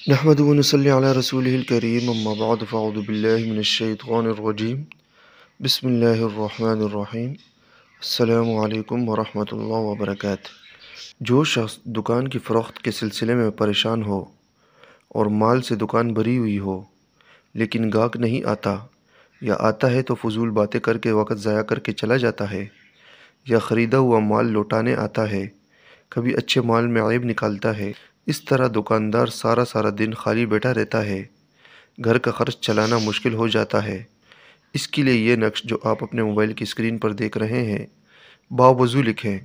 नहमदनसली रसूल करीम अम्माबादफ़ाउदबिल्लिमिनशैतवानरजीम बसमीम अल्लाम वरहमतुल्लाहि वबरकatuh जो शख्स दुकान की फ़रोख्त के सिलसिले में परेशान हो और माल से दुकान भरी हुई हो लेकिन गाहक नहीं आता या आता है तो फजूल बातें करके वक़्त ज़ाया करके चला जाता है या ख़रीदा हुआ माल लौटाने आता है कभी अच्छे माल में ऐब निकालता है इस तरह दुकानदार सारा सारा दिन खाली बैठा रहता है। घर का खर्च चलाना मुश्किल हो जाता है। इसके लिए ये नक्श जो आप अपने मोबाइल की स्क्रीन पर देख रहे हैं बावजू लिखें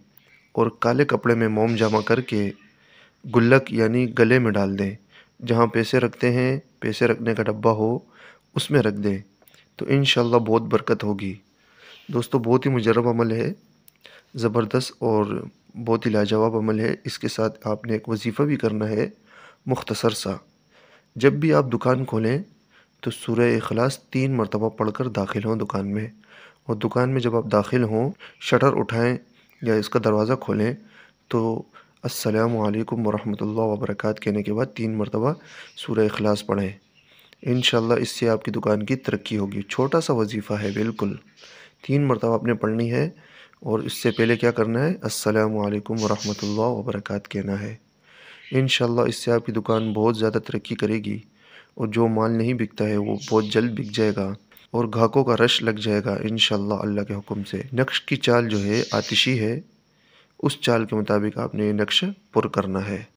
और काले कपड़े में मोम जमा करके गुल्लक यानी गले में डाल दें, जहाँ पैसे रखते हैं, पैसे रखने का डब्बा हो, उसमें रख दें तो इन बहुत बरकत होगी। दोस्तों, बहुत ही मुजरब अमल है। ज़बरदस्त और बहुत ही लाजवाब अमल है। इसके साथ आपने एक वजीफ़ा भी करना है, मुख्तसर सा। जब भी आप दुकान खोलें तो सूर्य अखलास तीन मरतबा पढ़कर दाखिल हों दुकान में। और दुकान में जब आप दाखिल हों, शटर उठाएँ या इसका दरवाज़ा खोलें तो असलकम वरहमतुल्लाहि वबरकत कहने के बाद तीन मरतबा सूर्य अखलास पढ़ें। इन इससे आपकी दुकान की तरक्की होगी। छोटा सा वजीफ़ा है, बिल्कुल। तीन मरतबा आपने पढ़नी है और इससे पहले क्या करना है? असलकम वरम् वर्क कहना है। इन इससे आपकी दुकान बहुत ज़्यादा तरक्की करेगी और जो माल नहीं बिकता है वो बहुत जल्द बिक जाएगा और ग्राहकों का रश लग जाएगा इन अल्लाह के हुक्म से। नक्श की चाल जो है आतिशी है, उस चाल के मुताबिक आपने ये नक्श पुर करना है।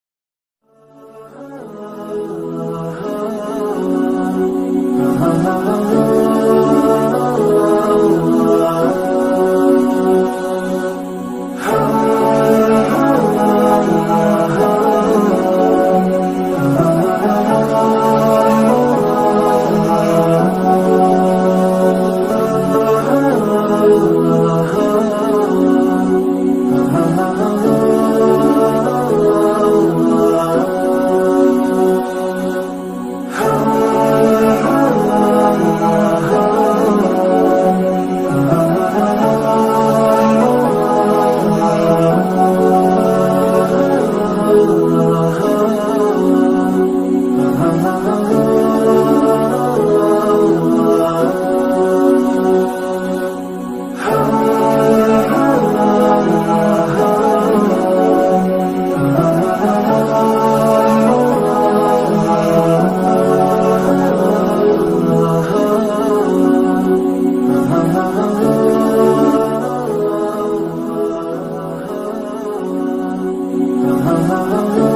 oh, oh, oh.